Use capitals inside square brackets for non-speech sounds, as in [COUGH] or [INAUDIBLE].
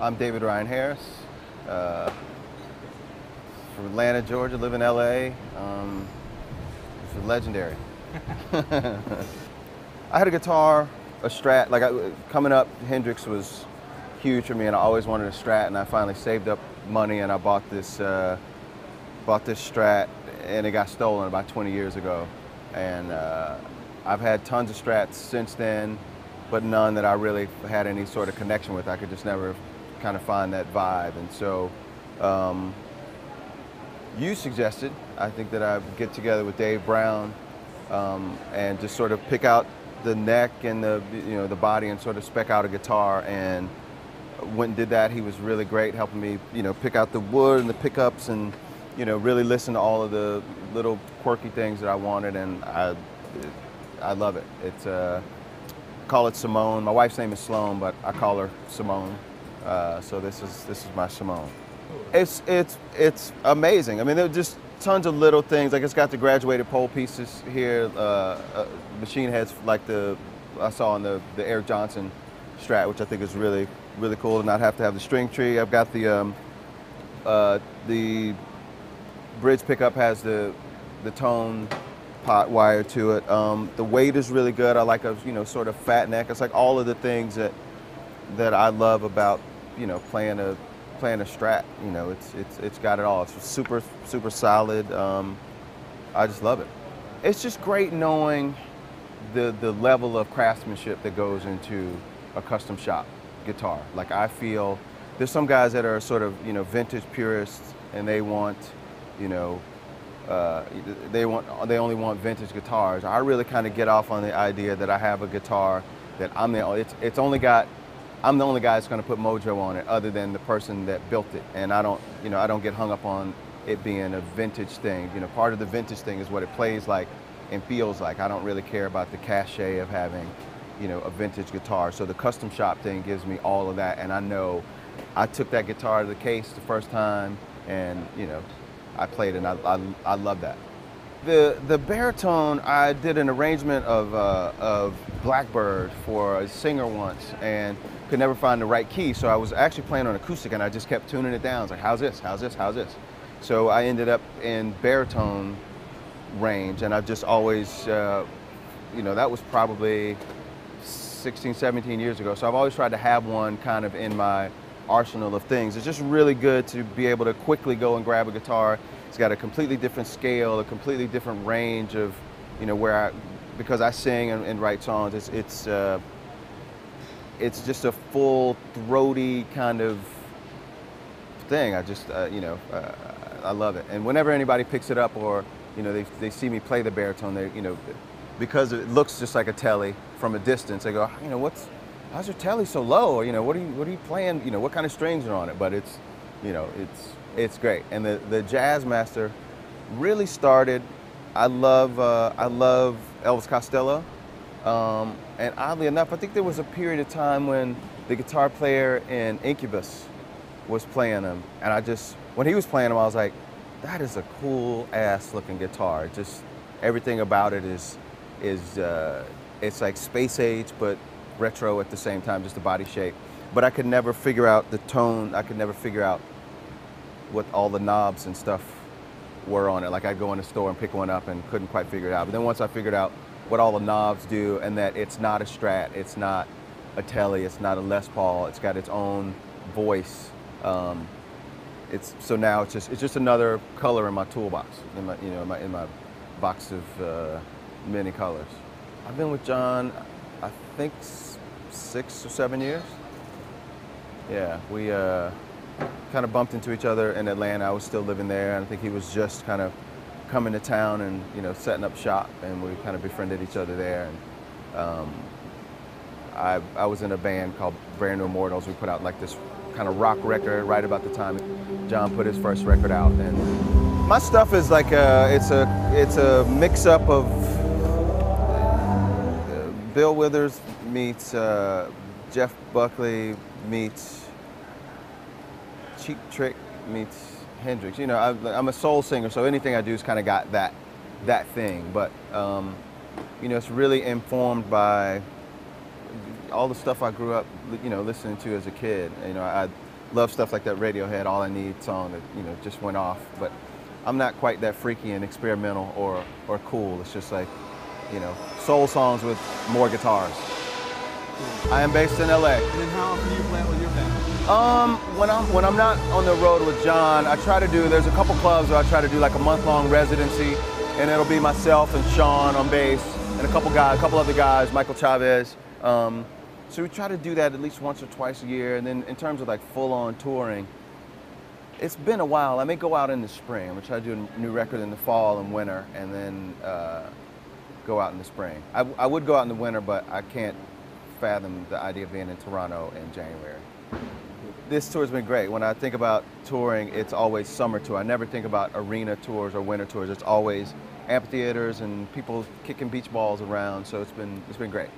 I'm David Ryan Harris. Uh, from Atlanta, Georgia, live in LA. Um, it's legendary. [LAUGHS] I had a guitar, a Strat. Like I, coming up, Hendrix was huge for me, and I always wanted a Strat. And I finally saved up money, and I bought this uh, bought this Strat, and it got stolen about 20 years ago. And uh, I've had tons of Strats since then, but none that I really had any sort of connection with. I could just never kind of find that vibe. And so um, you suggested, I think that I get together with Dave Brown um, and just sort of pick out the neck and the you know the body and sort of spec out a guitar and went and did that. He was really great helping me you know pick out the wood and the pickups and you know really listen to all of the little quirky things that I wanted and I I love it. It's uh, call it Simone. My wife's name is Sloan, but I call her Simone. Uh, so this is this is my Simone. It's it's it's amazing. I mean, there are just tons of little things. Like it's got the graduated pole pieces here, uh, uh, machine heads like the I saw on the the Eric Johnson Strat, which I think is really really cool to not have to have the string tree. I've got the um, uh, the bridge pickup has the the tone pot wire to it. Um, the weight is really good. I like a you know sort of fat neck. It's like all of the things that that I love about you know playing a playing a Strat. You know, it's it's it's got it all. It's super super solid. Um, I just love it. It's just great knowing the the level of craftsmanship that goes into a custom shop guitar. Like I feel there's some guys that are sort of you know vintage purists and they want you know uh, they want they only want vintage guitars. I really kind of get off on the idea that I have a guitar that I'm the it's it's only got I'm the only guy that's going to put mojo on it other than the person that built it. And I don't, you know, I don't get hung up on it being a vintage thing. You know, part of the vintage thing is what it plays like and feels like. I don't really care about the cachet of having, you know, a vintage guitar. So the custom shop thing gives me all of that. And I know I took that guitar to the case the first time and, you know, I played it and I, I, I love that. The, the baritone, I did an arrangement of, uh, of Blackbird for a singer once and could never find the right key. So I was actually playing on acoustic and I just kept tuning it down. It's like, how's this, how's this, how's this? So I ended up in baritone range and I've just always, uh, you know, that was probably 16, 17 years ago. So I've always tried to have one kind of in my arsenal of things. It's just really good to be able to quickly go and grab a guitar it's got a completely different scale, a completely different range of, you know, where I, because I sing and, and write songs, it's, it's, uh, it's just a full throaty kind of thing. I just, uh, you know, uh, I love it. And whenever anybody picks it up or, you know, they, they see me play the baritone, they, you know, because it looks just like a telly from a distance, they go, you know, what's, how's your telly so low? Or, you know, what are you, what are you playing? You know, what kind of strings are on it? But it's, you know, it's, it's great. And the, the Jazz Master really started, I love, uh, I love Elvis Costello. Um, and oddly enough, I think there was a period of time when the guitar player in Incubus was playing them. And I just, when he was playing them, I was like, that is a cool ass looking guitar. Just everything about it is, is uh, it's like space age, but retro at the same time, just the body shape. But I could never figure out the tone. I could never figure out what all the knobs and stuff were on it. Like I'd go in a store and pick one up and couldn't quite figure it out. But then once I figured out what all the knobs do and that it's not a Strat, it's not a Telly, it's not a Les Paul, it's got its own voice. Um, it's so now it's just it's just another color in my toolbox, in my you know in my, in my box of uh, many colors. I've been with John, I think six or seven years. Yeah, we. Uh, kind of bumped into each other in Atlanta. I was still living there, and I think he was just kind of coming to town and you know setting up shop, and we kind of befriended each other there. And um, I, I was in a band called Brand New Immortals. We put out like this kind of rock record right about the time John put his first record out. And my stuff is like a, it's a it's a mix up of Bill Withers meets uh, Jeff Buckley meets Cheap Trick meets Hendrix. You know, I, am a soul singer, so anything I do is kind of got that that thing. But um, you know, it's really informed by all the stuff I grew up, you know, listening to as a kid. You know, I love stuff like that Radiohead, All I Need song that you know just went off. But I'm not quite that freaky and experimental or or cool. It's just like you know soul songs with more guitars. I am based in LA. And then how often do you play with your band? Um, when I'm when I'm not on the road with John, I try to do. There's a couple clubs where I try to do like a month long residency, and it'll be myself and Sean on bass, and a couple guys, a couple other guys, Michael Chavez. Um, so we try to do that at least once or twice a year. And then in terms of like full on touring, it's been a while. I may go out in the spring. I'm gonna try to do a new record in the fall and winter, and then uh, go out in the spring. I, I would go out in the winter, but I can't fathom the idea of being in Toronto in January. This tour's been great. When I think about touring, it's always summer tour. I never think about arena tours or winter tours. It's always amphitheaters and people kicking beach balls around. So it's been it's been great.